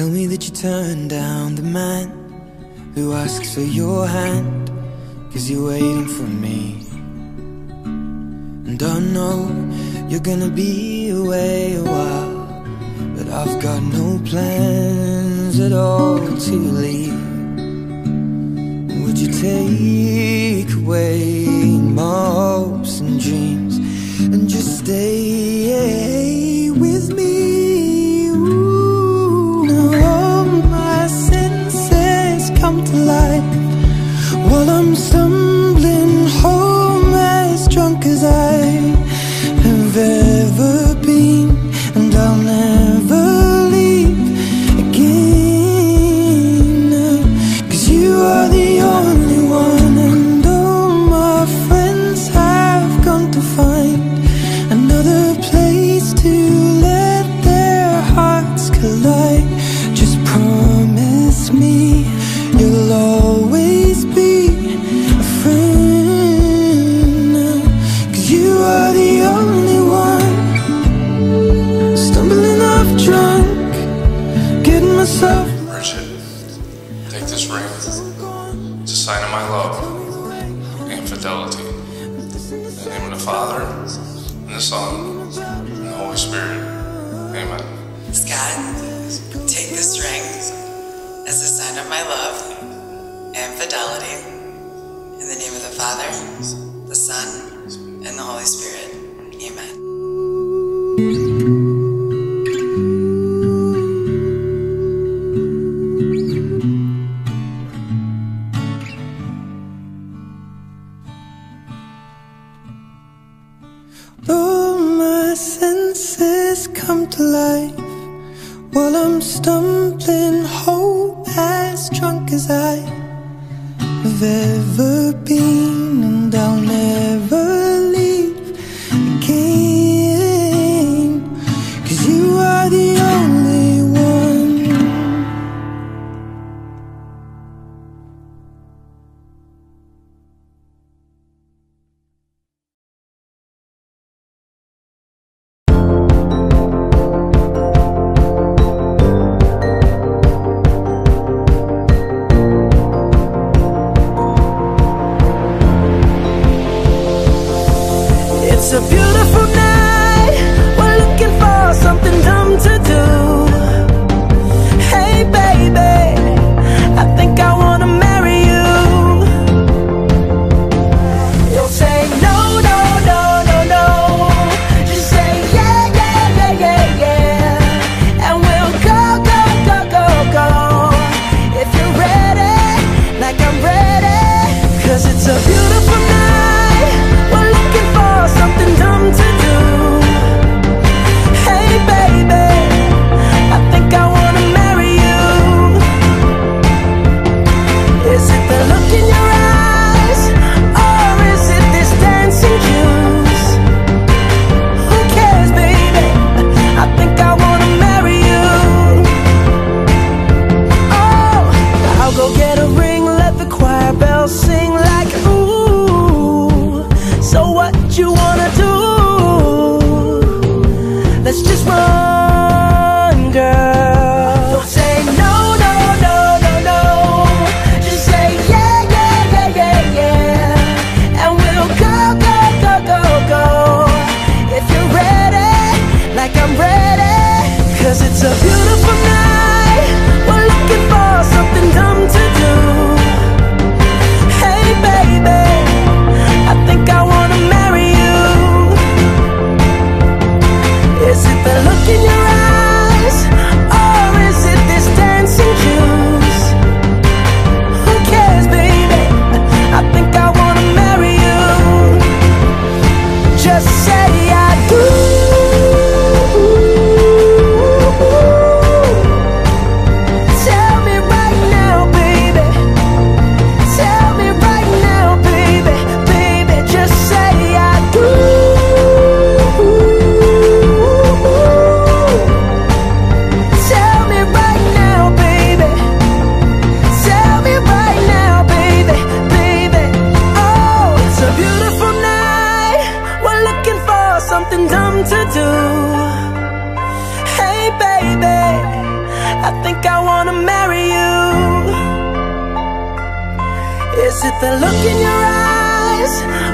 Tell me that you turned down the man who asks for your hand, cause you're waiting for me. And I know you're gonna be away a while, but I've got no plans at all to leave. Would you take away my myself. Bridget, take this ring. It's a sign of my love and fidelity. In the name of the Father, and the Son, and the Holy Spirit. Amen. Scott, take this ring as a sign of my love and fidelity. In the name of the Father, the Son, and the Holy Spirit. Amen. All my senses come to life while I'm stumbling home as drunk as I have ever been, and I'll never It's a beautiful night. We're looking for something Let's just run, Is it the look in your eyes?